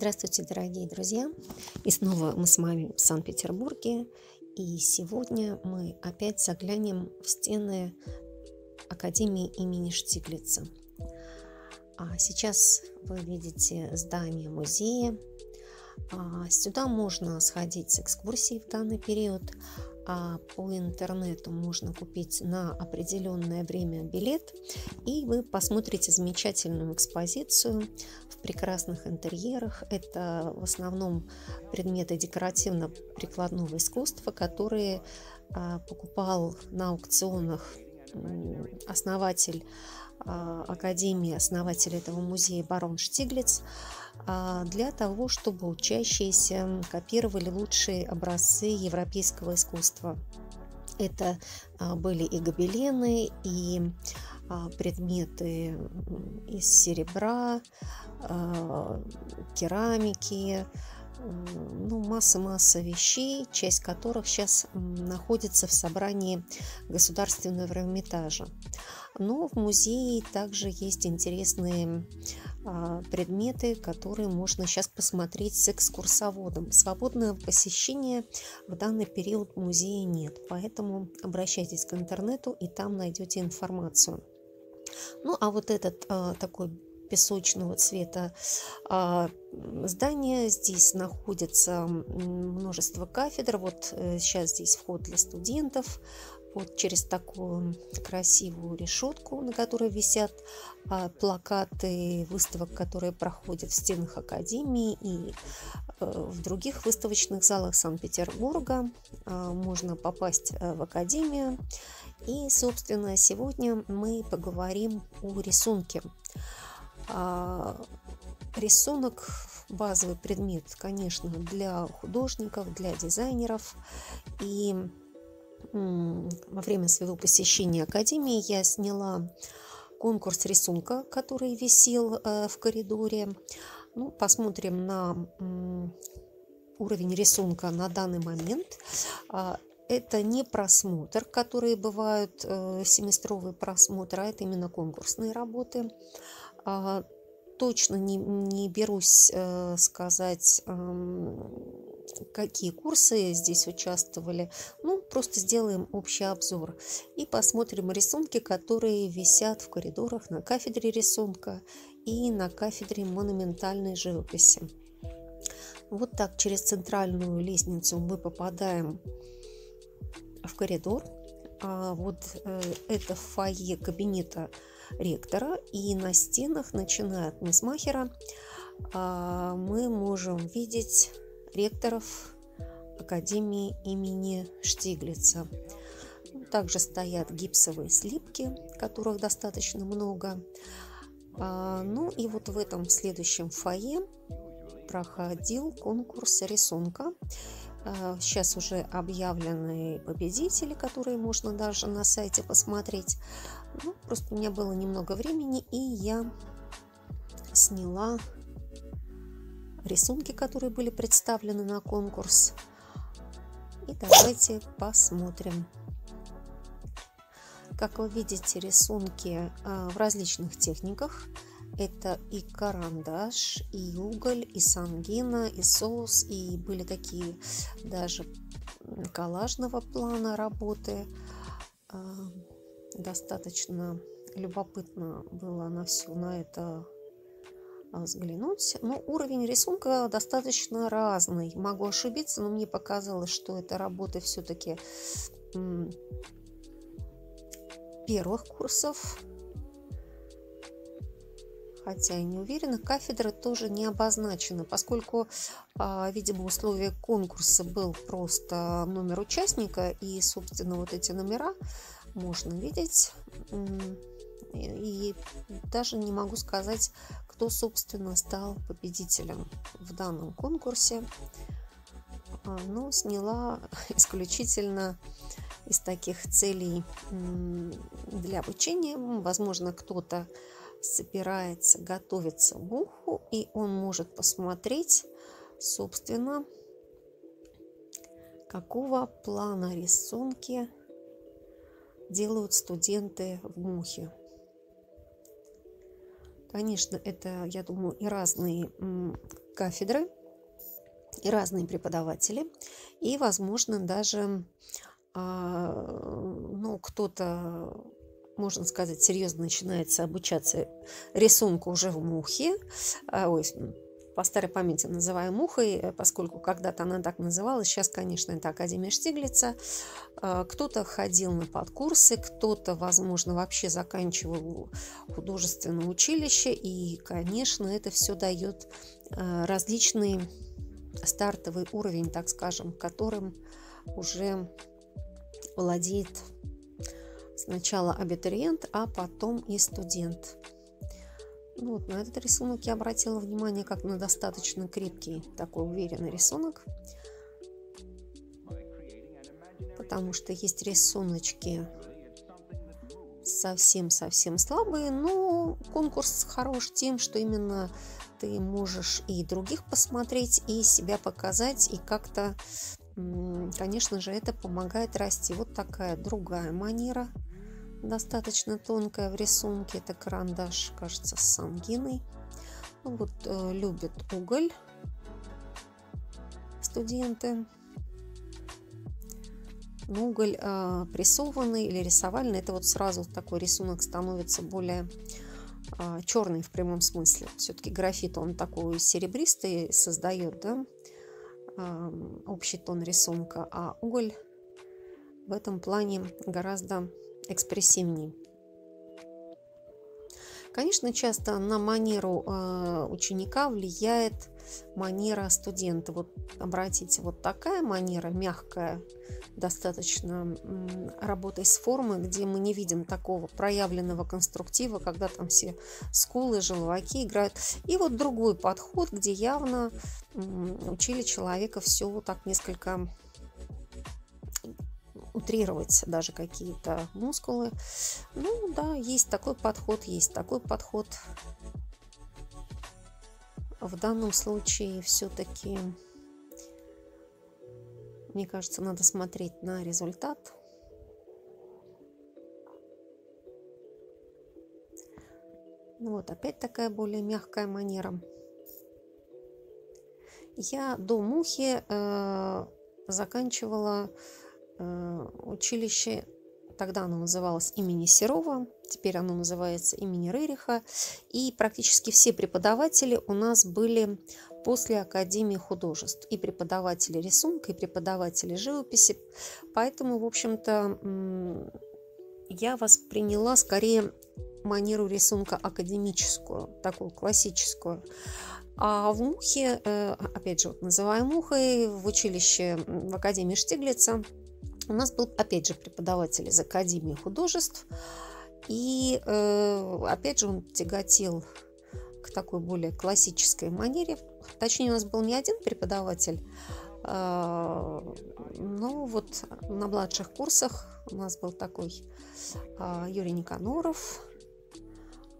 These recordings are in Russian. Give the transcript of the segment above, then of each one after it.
Здравствуйте, дорогие друзья! И снова мы с вами в Санкт-Петербурге. И сегодня мы опять заглянем в стены Академии имени Штиглица. А сейчас вы видите здание музея. А сюда можно сходить с экскурсией в данный период по интернету можно купить на определенное время билет, и вы посмотрите замечательную экспозицию в прекрасных интерьерах. Это в основном предметы декоративно-прикладного искусства, которые а, покупал на аукционах основатель а, Академии, основатель этого музея барон Штиглиц, а, для того, чтобы учащиеся копировали лучшие образцы европейского искусства. Это а, были и гобелены, и предметы из серебра, керамики, ну, масса-масса вещей, часть которых сейчас находится в собрании Государственного Эрмитажа. Но в музее также есть интересные а, предметы, которые можно сейчас посмотреть с экскурсоводом. Свободного посещения в данный период музея нет, поэтому обращайтесь к интернету и там найдете информацию. Ну а вот этот а, такой песочного цвета а, здание. Здесь находится множество кафедр. Вот сейчас э, здесь вход для студентов вот через такую красивую решетку, на которой висят а, плакаты выставок, которые проходят в стенах Академии и а, в других выставочных залах Санкт-Петербурга. А, можно попасть а, в Академию. И, собственно, сегодня мы поговорим о рисунке. А, рисунок базовый предмет, конечно, для художников, для дизайнеров. И во время своего посещения Академии я сняла конкурс рисунка, который висел э, в коридоре. Ну, посмотрим на уровень рисунка на данный момент. А, это не просмотр, которые бывают э, семестровый просмотр, а это именно конкурсные работы. А, точно не, не берусь э, сказать, какие курсы здесь участвовали. Ну, просто сделаем общий обзор и посмотрим рисунки, которые висят в коридорах на кафедре рисунка и на кафедре монументальной живописи. Вот так через центральную лестницу мы попадаем в коридор. А вот э, это фойе кабинета ректора. И на стенах, начиная от Мисмахера, э, мы можем видеть ректоров Академии имени Штиглица. Также стоят гипсовые слипки, которых достаточно много. А, ну и вот в этом следующем фойе проходил конкурс рисунка. А, сейчас уже объявлены победители, которые можно даже на сайте посмотреть. Ну, просто у меня было немного времени, и я сняла рисунки, которые были представлены на конкурс. И давайте посмотрим. Как вы видите, рисунки а, в различных техниках. Это и карандаш, и уголь, и сангина, и соус, и были такие даже коллажного плана работы. А, достаточно любопытно было на все на это взглянуть. Но уровень рисунка достаточно разный. Могу ошибиться, но мне показалось, что это работы все-таки первых курсов. Хотя и не уверена, кафедра тоже не обозначена, поскольку, а, видимо, условие конкурса был просто номер участника, и, собственно, вот эти номера можно видеть. И даже не могу сказать, кто, собственно, стал победителем в данном конкурсе. А, ну, сняла исключительно из таких целей для обучения. Возможно, кто-то собирается готовиться к уху, и он может посмотреть, собственно, какого плана рисунки делают студенты в мухе. Конечно, это, я думаю, и разные кафедры и разные преподаватели. И, возможно, даже а, ну, кто-то можно сказать, серьезно начинается обучаться рисунку уже в мухе, а, ой, по старой памяти называю мухой, э, поскольку когда-то она так называлась, сейчас, конечно, это Академия Штиглица. А, кто-то ходил на подкурсы, кто-то, возможно, вообще заканчивал художественное училище, и, конечно, это все дает а, различный стартовый уровень, так скажем, которым уже владеет Сначала абитуриент, а потом и студент. Вот на этот рисунок я обратила внимание как на достаточно крепкий, такой уверенный рисунок. Потому что есть рисуночки совсем-совсем слабые, но конкурс хорош тем, что именно ты можешь и других посмотреть, и себя показать, и как-то, конечно же, это помогает расти. Вот такая другая манера – достаточно тонкая в рисунке. Это карандаш, кажется, с сангиной. Ну, вот э, любят уголь студенты. Но уголь э, прессованный или рисовальный, это вот сразу такой рисунок становится более э, черный в прямом смысле. Все-таки графит, он такой серебристый создает, да, э, общий тон рисунка, а уголь в этом плане гораздо экспрессивней. Конечно, часто на манеру э, ученика влияет манера студента. Вот обратите, вот такая манера, мягкая, достаточно работой с формой, где мы не видим такого проявленного конструктива, когда там все скулы, желваки играют. И вот другой подход, где явно учили человека все вот так несколько утрировать даже какие-то мускулы. Ну да, есть такой подход, есть такой подход. В данном случае все-таки, мне кажется, надо смотреть на результат. Ну вот, опять такая более мягкая манера. Я до мухи э, заканчивала училище, тогда оно называлось имени Серова, теперь оно называется имени Рериха, и практически все преподаватели у нас были после Академии художеств, и преподаватели рисунка, и преподаватели живописи, поэтому, в общем-то, я восприняла скорее манеру рисунка академическую, такую классическую. А в Мухе, э, опять же, вот называем Мухой, в училище, в Академии Штиглица – у нас был, опять же, преподаватель из Академии художеств. И, э, опять же, он тяготел к такой более классической манере. Точнее, у нас был не один преподаватель, а, но вот на младших курсах у нас был такой а, Юрий Никаноров,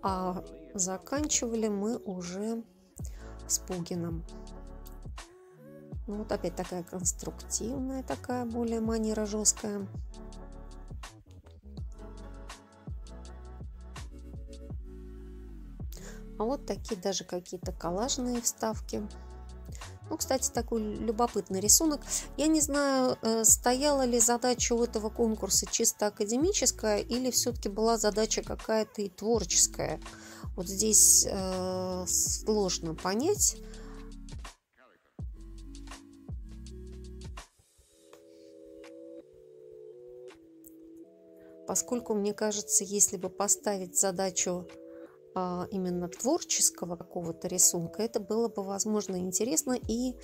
а заканчивали мы уже с Пугиным. Ну, вот опять такая конструктивная, такая более манера жесткая. А вот такие даже какие-то коллажные вставки. Ну, кстати, такой любопытный рисунок. Я не знаю, э, стояла ли задача у этого конкурса чисто академическая или все-таки была задача какая-то и творческая. Вот здесь э, сложно понять. Поскольку, мне кажется, если бы поставить задачу а, именно творческого какого-то рисунка, это было бы, возможно, интересно и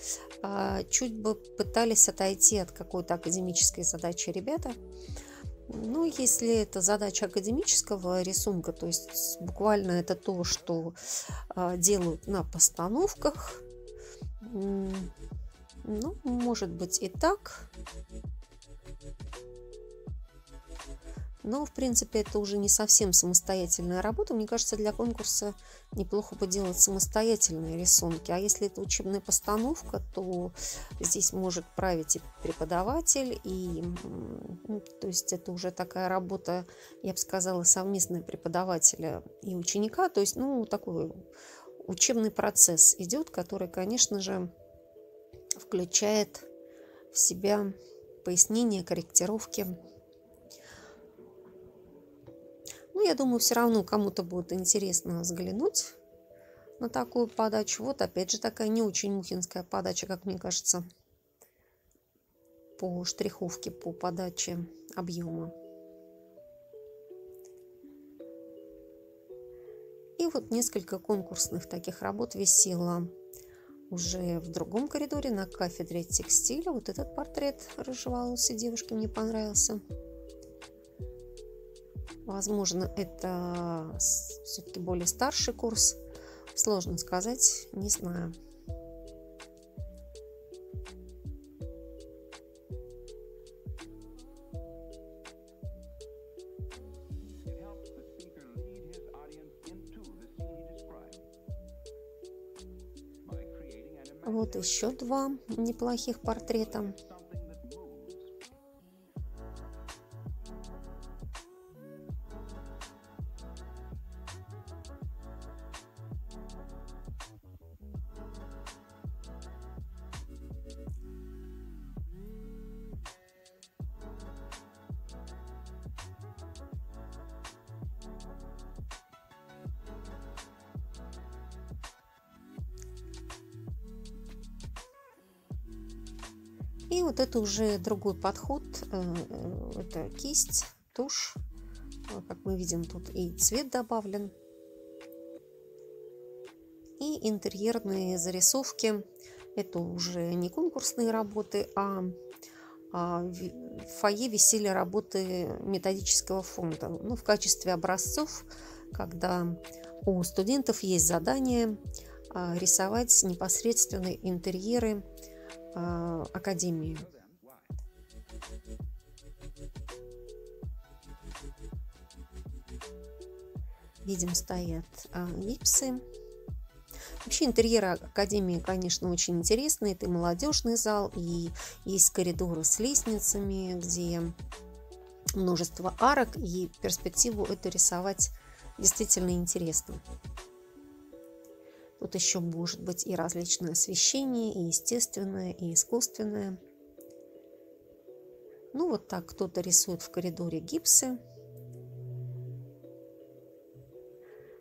а, чуть бы пытались отойти от какой-то академической задачи ребята. Ну, если это задача академического рисунка, то есть буквально это то, что а, делают на постановках, ну, может быть и так. Но, в принципе, это уже не совсем самостоятельная работа. Мне кажется, для конкурса неплохо бы делать самостоятельные рисунки. А если это учебная постановка, то здесь может править и преподаватель, и ну, то есть это уже такая работа, я бы сказала, совместная преподавателя и ученика. То есть, ну, такой учебный процесс идет, который, конечно же, включает в себя пояснения, корректировки. Я думаю, все равно кому-то будет интересно взглянуть на такую подачу. Вот опять же такая не очень мухинская подача, как мне кажется, по штриховке, по подаче объема. И вот несколько конкурсных таких работ висело уже в другом коридоре на кафедре текстиля. Вот этот портрет рыжеволосой девушки мне понравился. Возможно, это все-таки более старший курс. Сложно сказать, не знаю. Вот еще два неплохих портрета. И вот это уже другой подход. Э, это кисть, тушь. Как мы видим, тут и цвет добавлен. И интерьерные зарисовки. Это уже не конкурсные работы, а, а в фойе висели работы методического фонда. Ну, в качестве образцов, когда у студентов есть задание а, рисовать непосредственно интерьеры а, академии. Видим, стоят а, гипсы. Вообще интерьер Академии, конечно, очень интересный. Это и молодежный зал, и есть коридоры с лестницами, где множество арок, и перспективу это рисовать действительно интересно. Тут еще может быть и различное освещение, и естественное, и искусственное. Ну вот так кто-то рисует в коридоре гипсы.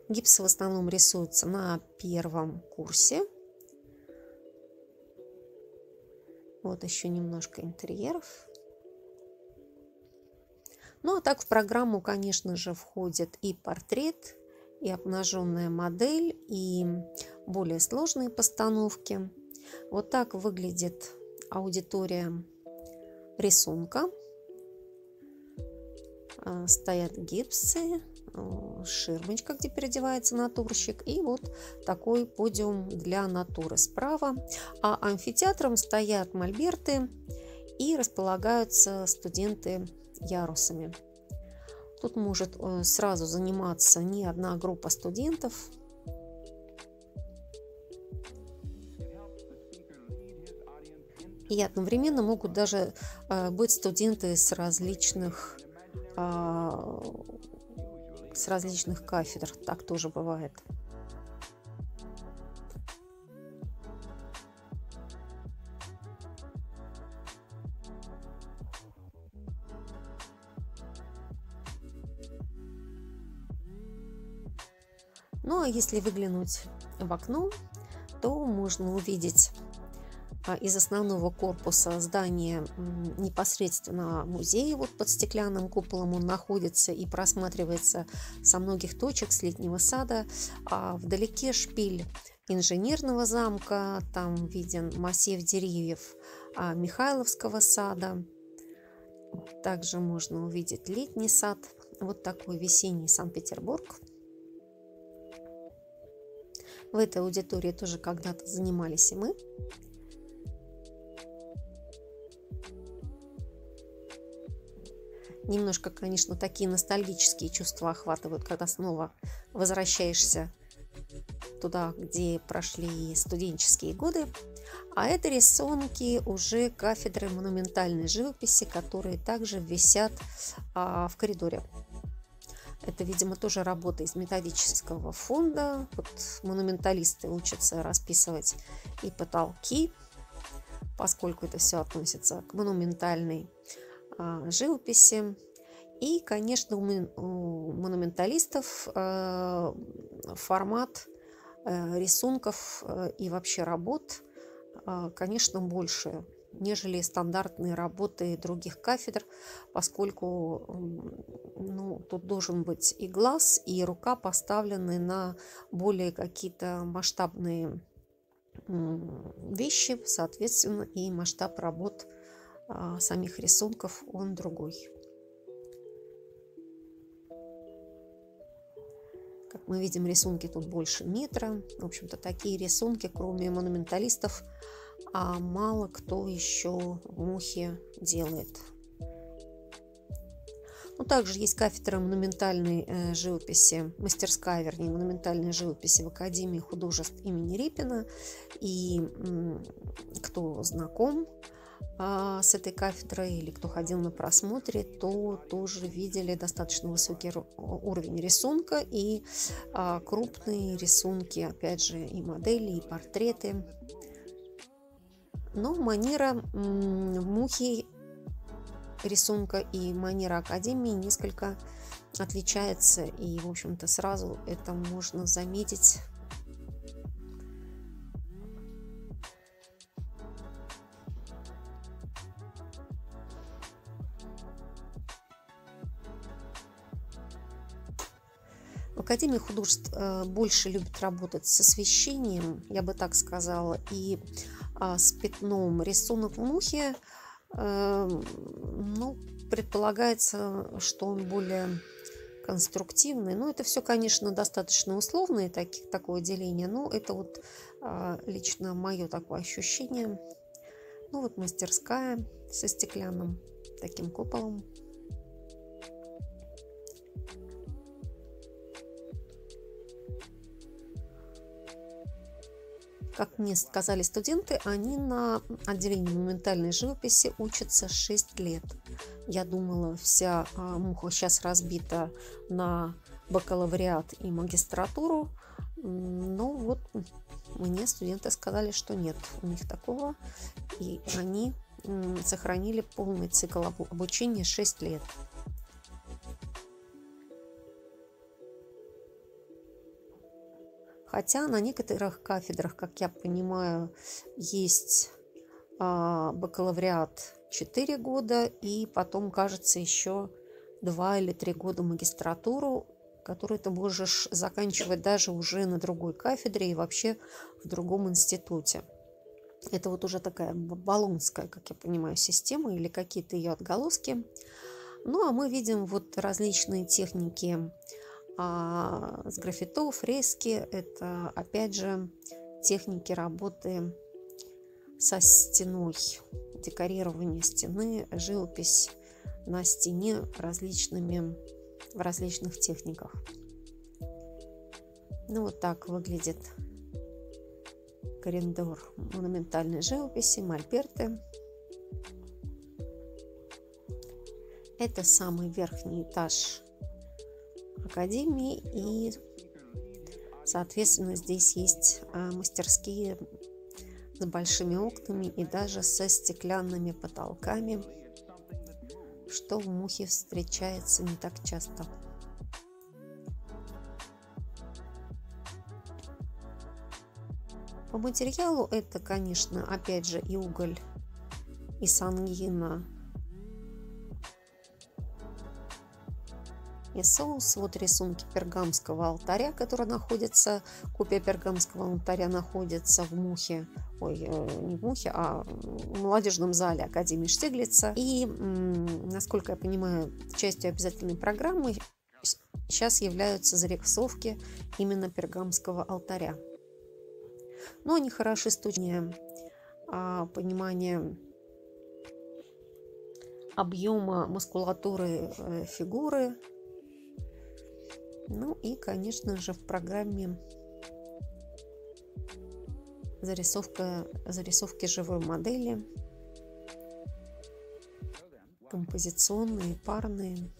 Гипсы в основном рисуются на первом курсе. Вот еще немножко интерьеров. Ну а так в программу, конечно же, входит и портрет, и обнаженная модель, и более сложные постановки. Вот так выглядит аудитория рисунка. А, стоят гипсы, ширмочка, где переодевается натурщик, и вот такой подиум для натуры справа. А амфитеатром стоят мольберты и располагаются студенты ярусами. Тут может э, сразу заниматься не одна группа студентов. И одновременно могут даже э, быть студенты с различных, а, с различных кафедр. Так тоже бывает. Если выглянуть в окно, то можно увидеть а, из основного корпуса здания непосредственно музея. Вот под стеклянным куполом он находится и просматривается со многих точек с летнего сада. А вдалеке шпиль инженерного замка, там виден массив деревьев а, Михайловского сада. Также можно увидеть летний сад. Вот такой весенний Санкт-Петербург. В этой аудитории тоже когда-то занимались и мы. Немножко, конечно, такие ностальгические чувства охватывают, когда снова возвращаешься туда, где прошли студенческие годы. А это рисунки уже кафедры монументальной живописи, которые также висят а, в коридоре. Это, видимо, тоже работа из методического фонда. Вот монументалисты учатся расписывать и потолки, поскольку это все относится к монументальной а, живописи. И, конечно, у монументалистов а, формат а, рисунков а, и вообще работ, а, конечно, больше нежели стандартные работы других кафедр, поскольку ну, тут должен быть и глаз, и рука поставлены на более какие-то масштабные вещи, соответственно, и масштаб работ а, самих рисунков, он другой. Как мы видим, рисунки тут больше метра. В общем-то, такие рисунки, кроме монументалистов, а мало кто еще в Мухе делает. Ну, также есть кафедра монументальной э, живописи, мастерская, вернее, монументальной живописи в Академии художеств имени Репина. И кто знаком а, с этой кафедрой или кто ходил на просмотре, то тоже видели достаточно высокий уровень рисунка и а, крупные рисунки, опять же, и модели, и портреты. Но манера мухи рисунка и манера Академии несколько отличается. И, в общем-то, сразу это можно заметить В Академии художеств э, больше любят работать с освещением, я бы так сказала, и с пятном рисунок в мухе, эм, ну, предполагается, что он более конструктивный. Но это все, конечно, достаточно условное таких, такое деление, но это вот а, лично мое такое ощущение. Ну вот мастерская со стеклянным таким куполом. Как мне сказали студенты, они на отделении моментальной живописи учатся 6 лет. Я думала, вся а, муха сейчас разбита на бакалавриат и магистратуру. Но вот мне студенты сказали, что нет у них такого. И они сохранили полный цикл обучения 6 лет. Хотя на некоторых кафедрах, как я понимаю, есть а, бакалавриат 4 года и потом, кажется, еще 2 или 3 года магистратуру, которую ты можешь заканчивать даже уже на другой кафедре и вообще в другом институте. Это вот уже такая баллонская, как я понимаю, система или какие-то ее отголоски. Ну, а мы видим вот различные техники а с граффито, фрески – это, опять же, техники работы со стеной, декорирование стены, живопись на стене различными, в различных техниках. Ну, вот так выглядит коридор монументальной живописи Мольберты. Это самый верхний этаж академии и соответственно здесь есть а, мастерские с большими окнами и даже со стеклянными потолками что в мухе встречается не так часто. По материалу это, конечно, опять же и уголь, и сангина, и соус. Вот рисунки пергамского алтаря, который находится, копия пергамского алтаря находится в Мухе, ой, э, не в Мухе, а в молодежном зале Академии Штиглица. И, насколько я понимаю, частью обязательной программы сейчас являются зарисовки именно пергамского алтаря. Но они хороши с точки а, понимания объема мускулатуры э, фигуры, ну и, конечно же, в программе зарисовка, зарисовки живой модели, композиционные, парные.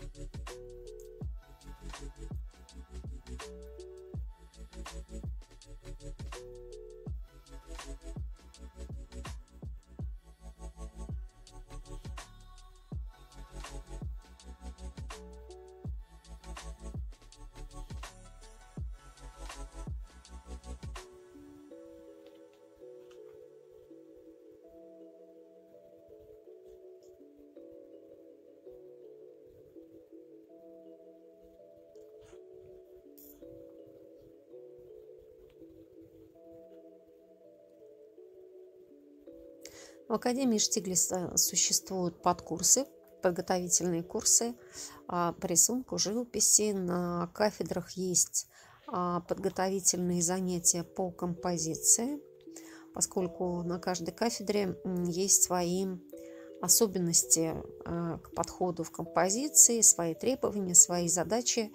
В Академии Штиглиса существуют подкурсы, подготовительные курсы а, по рисунку, живописи. На кафедрах есть а, подготовительные занятия по композиции, поскольку на каждой кафедре есть свои особенности а, к подходу в композиции, свои требования, свои задачи.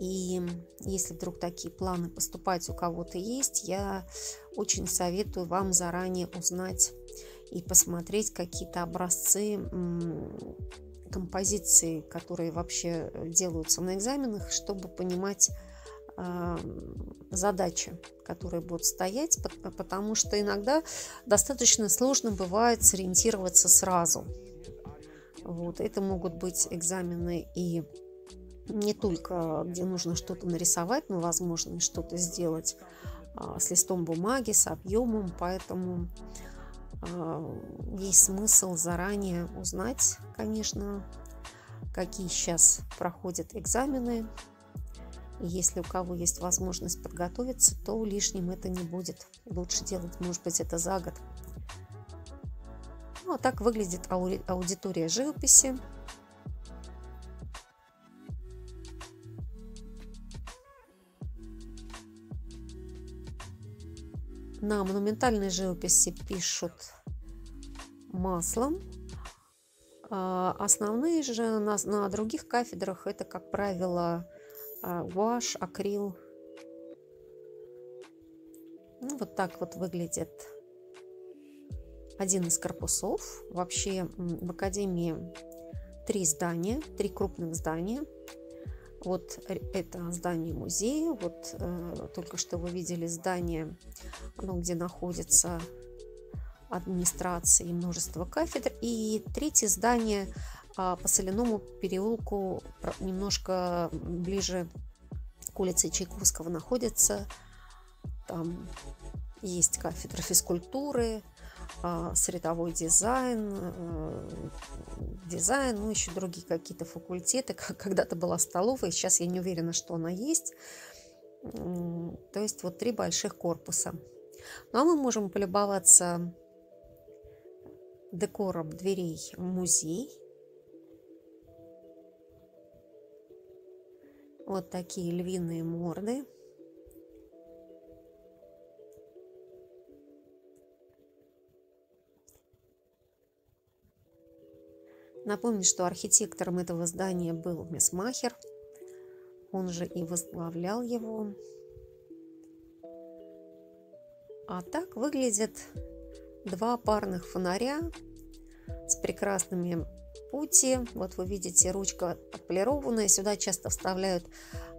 И если вдруг такие планы поступать у кого-то есть, я очень советую вам заранее узнать и посмотреть какие-то образцы композиции, которые вообще делаются на экзаменах, чтобы понимать э, задачи, которые будут стоять, потому что иногда достаточно сложно бывает сориентироваться сразу. Вот. Это могут быть экзамены и не только, где нужно что-то нарисовать, но возможно что-то сделать а, с листом бумаги, с объемом, поэтому есть смысл заранее узнать, конечно, какие сейчас проходят экзамены. И если у кого есть возможность подготовиться, то лишним это не будет. Лучше делать, может быть, это за год. Ну, а так выглядит аудитория живописи. На монументальной живописи пишут маслом. А основные же на, на других кафедрах это, как правило, а, гуашь, акрил. Ну, вот так вот выглядит один из корпусов. Вообще в Академии три здания, три крупных здания. Вот это здание музея, вот э, только что вы видели здание, оно где находится администрации и множество кафедр. И третье здание а, по Соляному переулку немножко ближе к улице Чайковского находится. Там есть кафедра физкультуры, а, средовой дизайн, э, дизайн, ну еще другие какие-то факультеты. Когда-то была столовая, сейчас я не уверена, что она есть. То есть вот три больших корпуса. Ну а мы можем полюбоваться декором дверей музей. Вот такие львиные морды. Напомню, что архитектором этого здания был Месмахер. Он же и возглавлял его. А так выглядит два парных фонаря с прекрасными пути. Вот вы видите, ручка отполированная. Сюда часто вставляют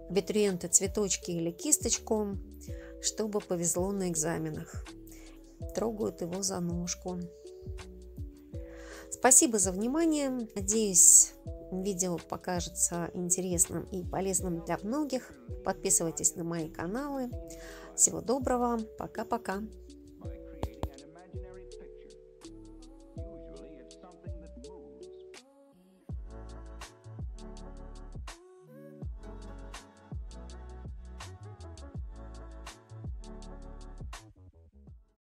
абитуриенты цветочки или кисточку, чтобы повезло на экзаменах. Трогают его за ножку. Спасибо за внимание. Надеюсь, видео покажется интересным и полезным для многих. Подписывайтесь на мои каналы. Всего доброго. Пока-пока.